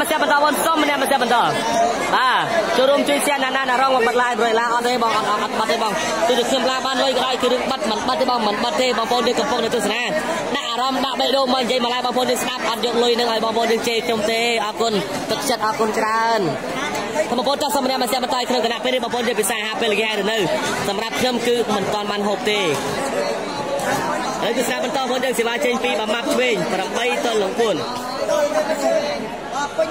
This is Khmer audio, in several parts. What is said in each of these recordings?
មកស្ទះបន្តបងសុំម្នាក់មកស្ទះបន្តបាទចូលរួមជួយសៀនណាណារងមកបាត់ឡាយរយឡាអត់ទេបងអត់អត់បាត់ទេបងទោះជាខ្ញុំឡាបានលុយក៏ដោយគឺរឿងបាត់មិនបាត់ទេបងមិនបាត់ទេបងប្អូនយើងកំពុងនៅទស្សនាដាក់អារម្មណ៍ដាក់បេះដូងមកនិយាយមកឡាយបងប្អូនយើងស្ដាប់អត់យកលុយនឹងឲ្យបងប្អូនយើងជេរខ្ញុំទេអរគុណទឹកចិត្តអរគុណច្រើនបងប្អូនចាស់សូមម្នាក់មកស្ទះបន្តក្នុងគណៈពេលនេះបងប្អូនយើងពិសាហាពេលល្ងាចទៅនៅសម្រាប់ខ្ញុំគឺមិនទាន់បានហូបទេហើយគឺស្ដាប់បន្តបងប្អូនយើងសេវាចេញពីបាម៉ាប់ឆ្វេង8ទល់នឹង4 ឥ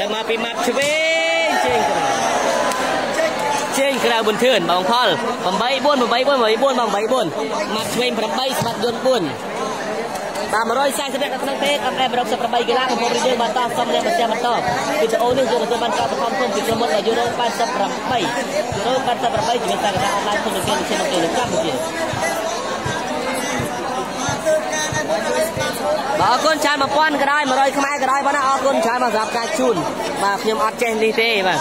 ឡូវមកពីម៉ាប់ឆ្វេងជើងក្រៅជើងក្រៅប៊ុនធឿនបងផល8 4 8 4 8 4បង8 4ម៉ាប់ឆ្វេង8ស្បាត់យន្ត4តាម140នាក់នៅក្នុងទេអត់អែ168កីឡាកំពុងរៀបយើងបន្តសុំអ្នកបន្តបន្តវីដេអូនេះយើងទទួលបានការបឋមគុំពីក្រុមហ៊ុនយូរ៉ូ88យូរ៉ូ88ជាសារការអនឡាញក្នុងគេជានៅកម្ពុជា បាទអរគុណច្រើន1000ក៏ដោយ100ខ្មែរក៏ដោយបងណាអរគុណច្រើនមកសម្រាប់ការជូនបាទខ្ញុំអត់ចេះនេះទេបាទ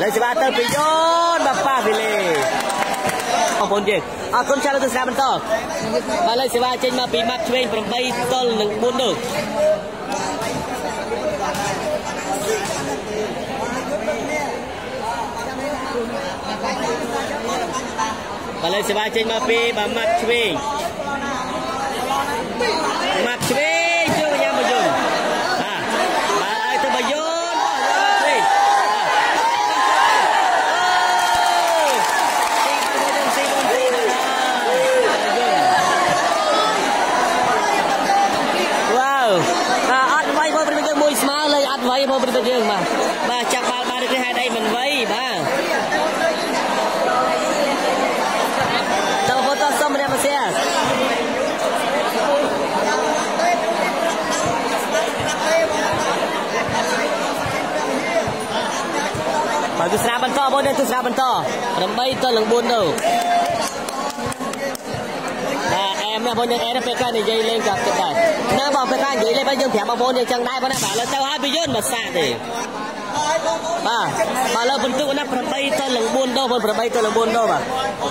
លើសេវាទៅពីយនបាទប៉ាវីលេបងប្អូនយើងអរគុណច្រើនទៅស្ដាប់បន្តបាទលើសេវាចេញមកពីម៉ាប់ឆ្វេង8ទល់នឹង4នោះបាទលើសេវាចេញមកពីបាទម៉ាប់ឆ្វេងម៉ាត់ឆ្វេងជួយយ៉ាមកយន្តបាទបាទឲ្យទៅបយន្តបាទឆ្វេងវ៉ាវបាទអត់វៃផងព្រឹកយើងមួយស្មើលេងអត់វៃផងព្រឹកយើងបាទបាទចាប់បាល់បានឬហេតុអីមិនវៃបាទតើបងប្អូនសុំម្នាក់មកសៀបា ទទស្សនាបន្តបងទស្សនាបន្ត8ទល់នឹង4ទៅបាទអែមណាបងយើងអែមពេលខ្លះនិយាយលេងចាប់ចិត្តដែរណាបងពេលខ្លះនិយាយលេងបើយើងប្រាប់បងប្អូនយើងចឹងដែរបងណាបាទឥឡូវទៅហើយពីយន្តមកសាកទេបាទបាទលើបន្ទុកណា8ទល់នឹង4ដុបង8ទល់នឹង4ដុបាទ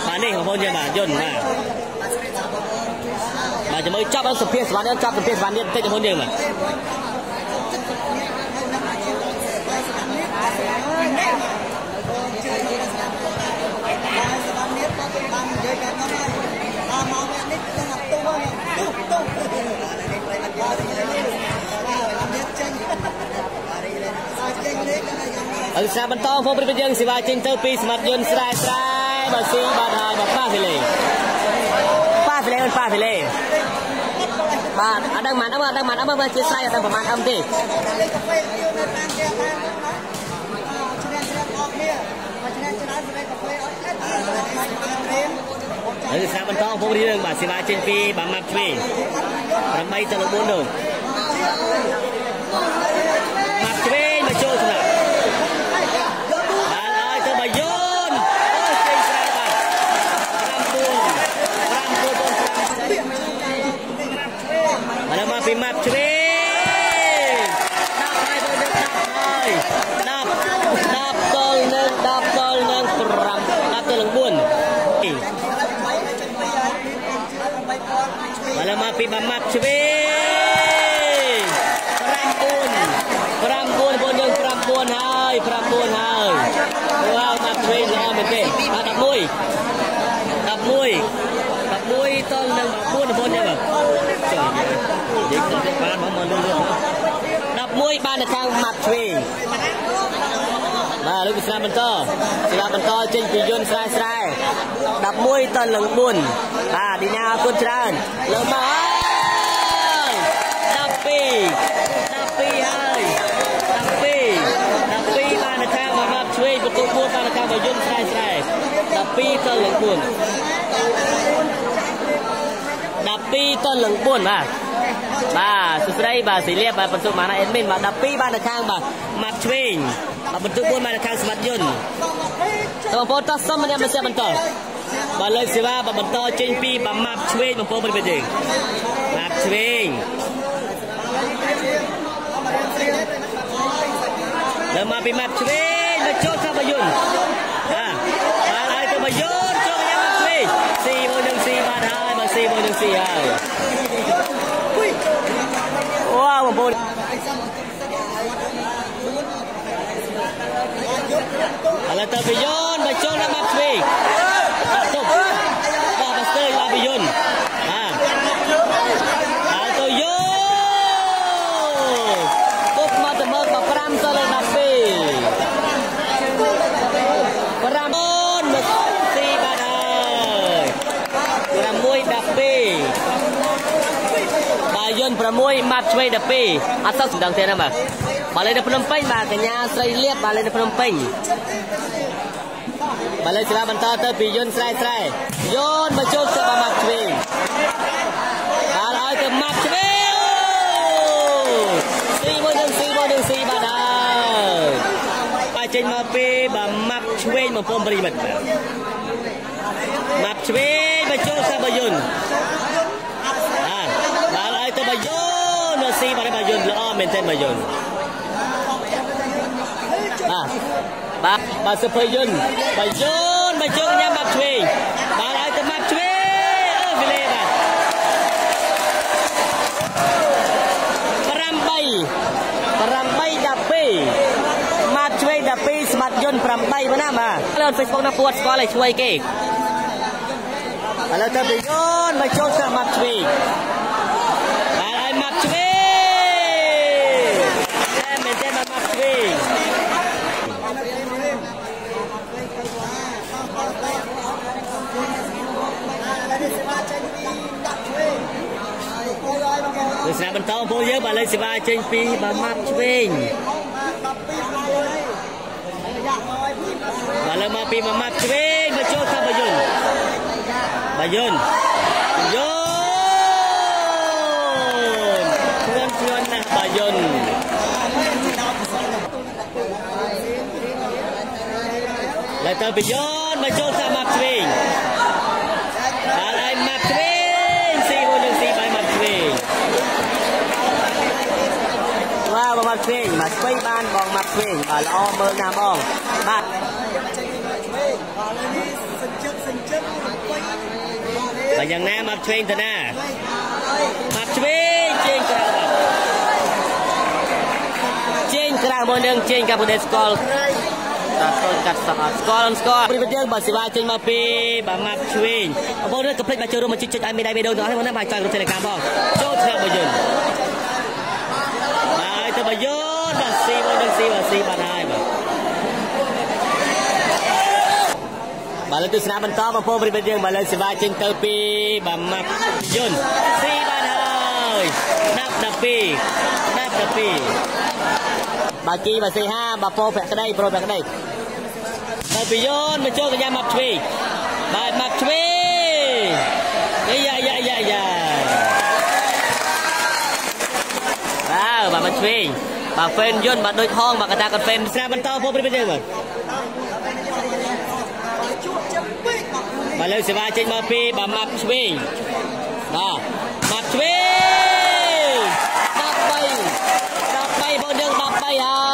បាទនេះបងប្អូនយើងបាទយន្តបាទបាទជាមួយចាប់អត់សុភាសវណ្ណចាប់សុភាសវណ្ណនេះបន្តិចបងប្អូនយើងបាទ អរសាបន្តផងព្រឹកយើងសេវាចេញទៅពីសមត្ថយន្តស្រែស្រែបើស៊ីបាទហើយបាទប៉ាហ្វីលេប៉ាហ្វីលេប៉ាហ្វីលេបាទអត់ដឹងមិនអត់ដឹងមិនអត់មើលជាស្រ័យអត់ដឹងប្រហែលអឹមទេហើយសាបន្តពងរឿងបាទសេវាចេញពីបាទម៉ាប់ឆ្វេង8ទៅ4នោះម៉ាប់ឆ្វេងមកចូលស្នាបានឲ្យទៅបាយយនអូចេញស្រែបាទ5 4 5 4 5ឥឡូវមក ពីម៉ាប់ឆ្វេងដាក់ហើយបងនឹងដាក់ហើយ10 10ទល់នឹង10ទល់នឹង5 10ទល់នឹង4ឥឡូវមកពីបាម៉ាប់ឆ្វេង5 4 5 4បងយើង5 4ហើយ5 4ហើយវ៉ាវម៉ាប់ឆ្វេងល្អមែនទេបាទ11 11 11ទល់នឹង4បងយើង ចូលនិយាយទៅបានមកលឿនលឿន11បាននៅខាងម៉ាប់ឆ្វេងបាទលោកវិស្រាមបន្តស្រាប់បន្តចេញពីយន្តស្រែស្រែ11តនឹង4បាទឌីណាអរគុណច្រើនលើមកហើយ12 12ហើយ12 12បាននៅខាងមកឆ្វេងបន្ទុក4បាននៅខាងយន្តស្រែស្រែ12តនឹង4 12តនឹង4បាទបាទសួស្ដីបាទសិលាបាទបន្ទុកបានអេដមីនបាទ12បាននៅខាងបាទម៉ាត់ឆ្វេងបាទបន្ទុក4បាននៅខាងស្មាត់យន្តតើបងប្អូនតោះសុំម្នាក់មកសេបន្តបាទលើកសេវាបាទបន្តចេញពីបាទម៉ាប់ឆ្វេងបងប្អូនប្រិយមិត្តយើងម៉ាប់ឆ្វេងលើមកពីម៉ាប់ឆ្វេងមកចូលខាងបយន្ត Judiciário. O Alan Bouri. Alerta Bilhão! 6ម៉ាត់ឆ្វេង12អត់សោះសំដងទេណាបាទបាទលេងនៅភ្នំពេញបាទកញ្ញាស្រីលៀបបាទលេងនៅភ្នំពេញបាទលេងស្លាបន្តទៅពីយន្តស្រែស្រែយន្តមកចូលទៅបាទម៉ាត់ឆ្វេងបាទឲ្យទៅម៉ាត់ឆ្វេងស៊ីមួយនឹងស៊ីមួយនឹងស៊ីបាទហើយបាទចេញមកពីបាទម៉ាត់ឆ្វេងបងប្អូនប្រិមិត្តបាទម៉ាត់ឆ្វេងមកចូលទៅបាទយន្តបាទបាទឲ្យទៅបាទយន្តនៅ ស៊ីបាទបាទយន្តល្អមែនទែនបាទយន្តបាទបាទបាទសុភយន្តបាទយន្តបាទជើងញ៉ាំបាត់ឆ្វេងបាទឲ្យទៅបាត់ឆ្វេងអឺវាលេបាទ8 8 12ម៉ាត់ឆ្វេង12ស្មាត់យន្ត8បាទណាបាទលើ Facebook ណាពួតស្គាល់ឲ្យជួយគេឥឡូវទៅពីយន្តមកចូលស្មាត់ឆ្វេងបាទឲ្យម៉ាត់ឆ្វេងតែមែនទេម៉ាត់ឆ្វេងទ ស្សនាបន្តបងប្អូនយើងបាទលេខសេវាចេញពីបាម៉ាត់ឆ្វេងបាទលើមកពីបាម៉ាត់ឆ្វេងមកចូលថាបយុនបយុនយុនគ្រឿនគ្រឿនណាស់បយុនលើទៅបយុនមកចូលថាម៉ាត់ឆ្វេងបាទឲ្យម៉ាត់ឆ្វេងស៊ីមួយនឹងស៊ីបាយម៉ាត់ឆ្វេងបាទបងម៉ាត់ ឆ្វេងមកស្បៃបានបងម៉ាត់ឆ្វេងបាទល្អមើលណាបងបាទបើយ៉ាងណាម៉ាត់ឆ្វេងទៅណាម៉ាត់ឆ្វេងជេងក្រៅបាទជេងក្រៅមកនឹងជេងកាប់ដេស្កលតាតូចកាត់សោះស្គាល់ស្គាល់ប្រិយមិត្តយើងបើសេវាចេញមកពីបាទម៉ាប់ឆ្វេងបងប្អូនកុំភ្លេចមកចូលរួមមកជួយចុចឲ្យមានដៃបេះដូងទាំងអស់ហ្នឹងណាបាទចុចរូប Telegram ផងចូលថ្នាក់បើយន្តហើយទៅបើយន្តបាទ ស៊ីមកនឹងស៊ីបាទស៊ីបាទហើយបាទបាទលើទស្សនាបន្តបងប្អូនប្រិយមិត្តយើងបាទលើសេវាចេញទៅពីបាទម៉ាប់យន្តស៊ីបាទហើយ10 12 10 12បាទគីបាទស៊ីហាបាទពោប្រាក់ក្តីប្រូប្រាក់ក្តីទៅពីយន្តមកចូលកញ្ញាម៉ាប់ឆ្វេងបាទម៉ាប់ឆ្វេងយ៉ាយ៉ាយ៉ាយ៉ាបាទបាទម៉ាប់ឆ្វេង បាទហ្វេនយន្តបាទដូចហងបាទកតាគាត់ហ្វេនស្នាបន្តពោប្រិយមិត្តយើងបាទបាទលើសេវាចេញមកពីបាទម៉ាប់ឆ្វេងបាទម៉ាប់ឆ្វេង13 13បងយើង13ហើ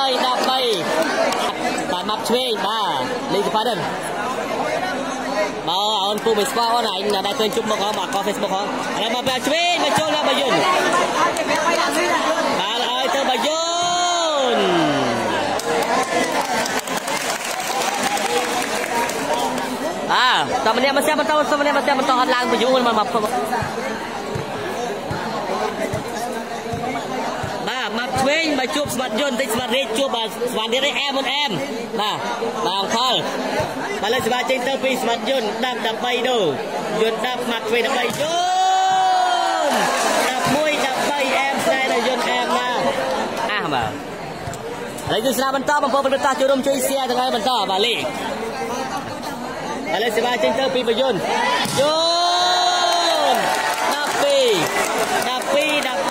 យ13បាទម៉ាប់ឆ្វេងបាទលេខសផាត់ហ្នឹងបើអូនពូមិនស្គាល់អូនឯងដែលឃើញជុំមុខហងបាទក Facebook ហងឥឡូវមកបែឆ្វេងមកចូលដល់បាយយន្តបាទឲ្យទៅបាយយ ន្តអើតើម្នាក់មកស្ទះបន្តសុំម្នាក់មកស្ទះបន្តអត់ឡើងបញ្យូរមកមកបាទមកឆ្វេងមកជួបស្វាត់យន្តតិចស្វាត់រេកជួបបាទស្វាត់រេកអែមមុនអែមបាទបាទអង្ខលបាទលើស្វាចេញទៅពីស្វាត់យន្ត10 13ដូយន្ត10មកឆ្វេង13យន្ត11 13អែមស្នែដល់យន្តអែមណាអះបាទ ឥឡូវគឺស្នាបន្តបងប្អូនបន្តចូលរួមជួយ share ទាំងហើយបន្តបាទលេខឥឡូវសេវាចេញទៅពីបយន្តយន្ត12 12 13 12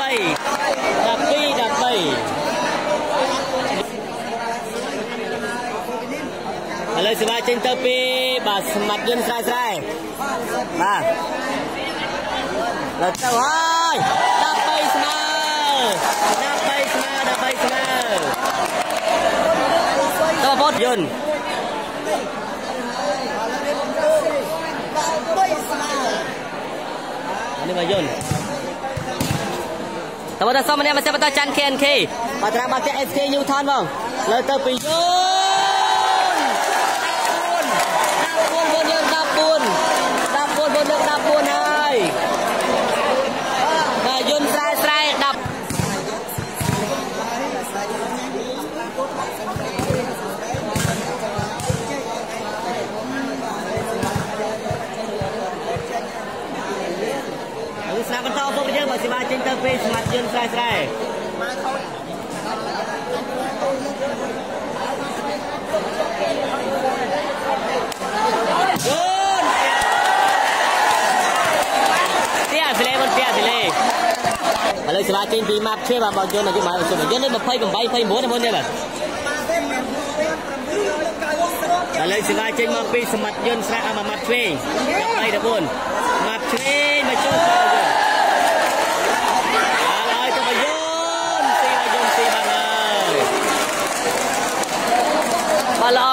13ឥឡូវសេវាចេញទៅពីបាទស្មាត់យន្តស្រែស្រែបាទដល់ទៅហើយ13ស្មើ13ស្មើ13ស្មើតបត យន្តនេះមកយន្តតើបើសុំម្នាក់មកសិបតច័ន្ទ KNK បើត្រាំបាត់ SK New Town បងលើទៅពីយូ ពេកស្មាត់យន្តស្រែស្រែឥឡូវស្លាចេញពីម៉ាប់ឈើបាទបងយន្តអាយុម៉ាប់យន្តយន្តនេះ28 29នេះមុននេះបាទឥឡូវស្លាចេញមកពីសមាត់យន្តស្រែអាម៉ាប់ឆ្វេង13 14ម៉ាប់ឆ្វេងមកចូល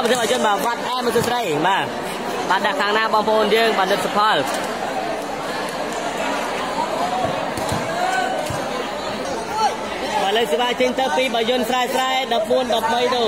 ទល្អប្រទេសអជនបាទវត្តអែមសួស្ដីបាទបាទដាក់ខាងណាបងប្អូនយើងបាទនិតសផលបាទលើសេវាចេញទៅពីបាយ័នស្រែស្រែ14 13ទៅ